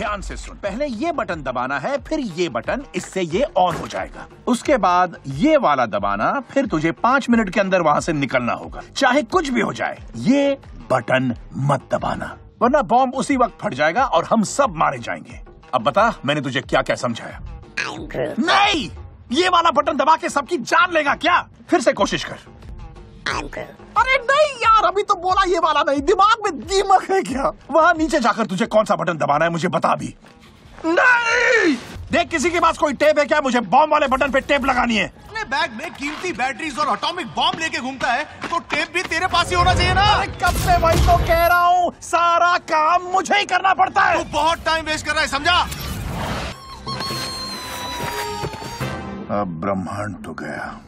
ध्यान से सुन। पहले ये बटन दबाना है फिर ये बटन इससे ये ऑन हो जाएगा। उसके बाद ये वाला दबाना फिर तुझे पाँच मिनट के अंदर वहाँ से निकलना होगा। चाहे कुछ भी हो जाए ये बटन मत दबाना वरना बॉम्ब उसी वक्त फट जाएगा और हम सब मारे जाएँगे। अब बता मैंने तुझे क्या क्या समझाया? नहीं! ये वाला बटन दबा के सबकी जान लेगा क्या? फिर से कोशिश कर। अरे यार अभी तो बोला ये वाला नहीं दिमाग में दीमक है क्या? वहाँ नीचे जाकर तुझे कौन सा बटन दबाना है मुझे बता भी। नहीं! देख किसी के पास कोई टेप है क्या? मुझे बॉम्ब वाले बटन पे टेप लगानी है। अपने बैग में कीमती बैटरीज और एटॉमिक बॉम्ब लेके घूमता है तो टेप भी तेरे पास ही होना चाहिए ना। अरे कब से वही तो कह रहा हूँ सारा काम मुझे ही करना पड़ता तू है बहुत टाइम वेस्ट कर रहा है समझा? अब ब्रह्मांड तो गया।